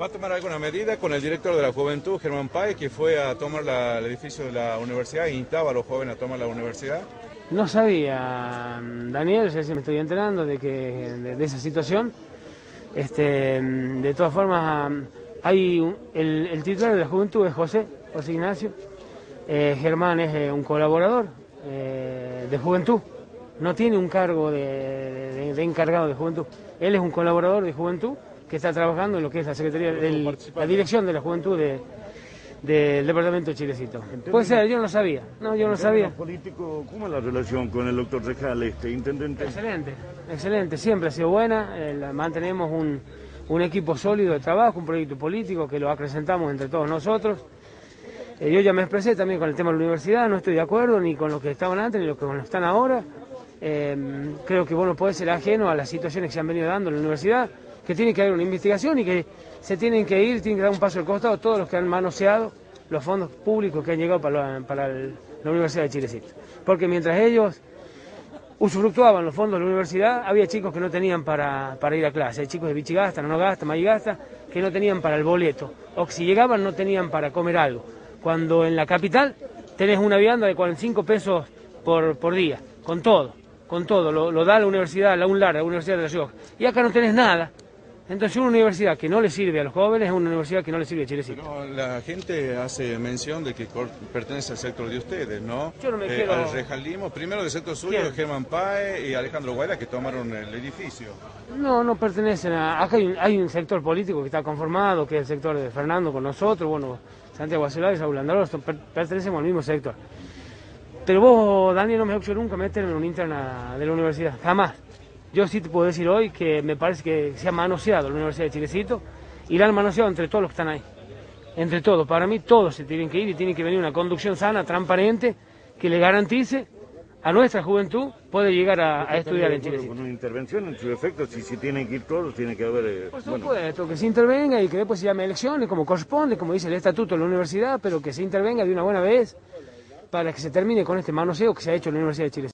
¿Va a tomar alguna medida con el director de la juventud, Germán Páez, que fue a tomar el edificio de la universidad e instaba a los jóvenes a tomar la universidad? No sabía, Daniel, se me estoy enterando de, que, de, de esa situación. Este, de todas formas, hay el titular de la juventud es José, José Ignacio. Eh, Germán es eh, un colaborador eh, de juventud. No tiene un cargo de, de- de encargado de juventud. Él es un colaborador de juventud que está trabajando en lo que es la Secretaría, del- la dirección de la juventud de- del departamento de Chilecito. Puede ser, yo no lo sabía. No, yo no sabía. político, ¿cómo es la relación con el doctor Rejal, este intendente? Excelente, excelente, siempre ha sido buena, eh, mantenemos un, un equipo sólido de trabajo, un proyecto político que lo acrecentamos entre todos nosotros. Eh, yo ya me expresé también con el tema de la universidad, no estoy de acuerdo ni con los que estaban antes ni los que están ahora. Eh, creo que vos no podés ser ajeno a las situaciones que se han venido dando en la universidad, que tiene que haber una investigación y que se tienen que ir, tienen que dar un paso al costado todos los que han manoseado los fondos públicos que han llegado para, la- Universidad de Chilecito. Porque mientras ellos usufructuaban los fondos de la universidad, había chicos que no tenían para, ir a clase, hay chicos de Bichigasta, no gasta, Mayigasta, que no tenían para el boleto, o si llegaban no tenían para comer algo. Cuando en la capital tenés una vianda de 45 pesos por día, con todo, con todo, lo, lo da la universidad, la UNLAR, la Universidad de La Rioja. Y acá no tenés nada. Entonces una universidad que no le sirve a los jóvenes es una universidad que no le sirve a Chilecito. Pero la gente hace mención de que pertenece al sector de ustedes, ¿no? Yo no me Eh, quiero- Al rejalismo, primero del sector suyo, ¿Quién? Germán Páez y Alejandro Guaira, que tomaron el edificio. No, no pertenecen a... Acá hay un, hay un sector político que está conformado, que es el sector de Fernando con nosotros, bueno, Santiago Acelado y Saúl per- pertenecemos al mismo sector. Pero vos, Daniel, no me has hecho nunca meterme en una interna de la universidad, jamás. Yo sí te puedo decir hoy que me parece que se ha manoseado la Universidad de Chilecito y la han manoseado entre todos los que están ahí. Entre todos, para mí todos se tienen que ir y tiene que venir una conducción sana, transparente, que le garantice a nuestra juventud poder llegar a, a estudiar en Chilecito. Con una intervención en su efecto, si, si tienen que ir todos, tiene que haber... eh, Por bueno, supuesto, que se intervenga y que después se llame elecciones como corresponde, como dice el estatuto de la universidad, pero que se intervenga de una buena vez para que se termine con este manoseo que se ha hecho en la Universidad de Chile.